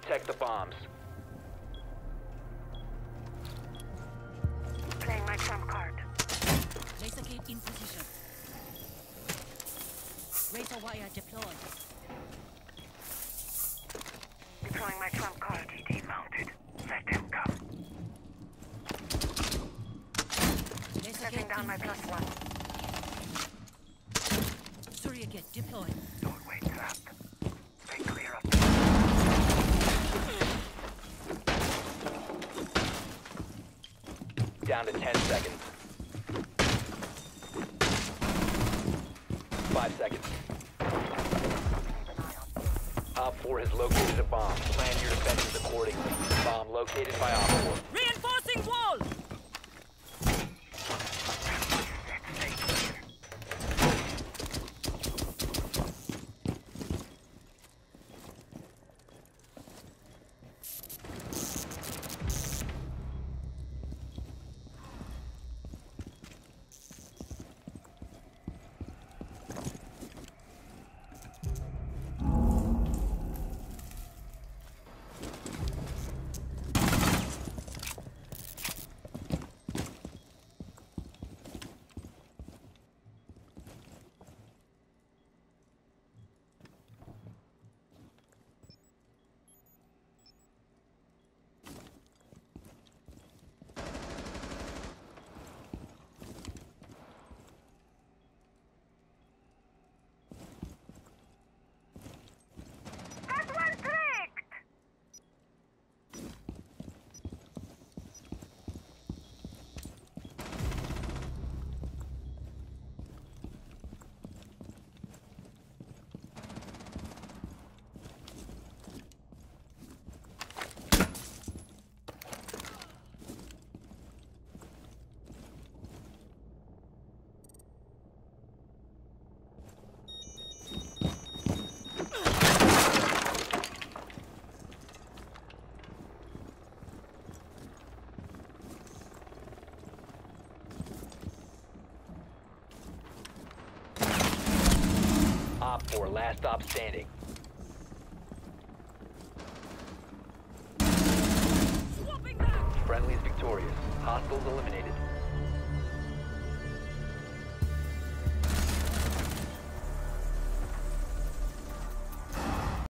Protect the bombs. Playing my trump card. Laser gate in position. Razor wire deployed. Deploying my trump card. DD mounted. Let them come. Laser Setting gate down in my plus place. one. Surrogate deployed. Doorway trap. Down to 10 seconds. Five seconds. Op 4 has located a bomb. Plan your defenses accordingly. Bomb located by Op 4. Op 4, last stop standing. Swapping back! Friendly is victorious. Hostiles eliminated.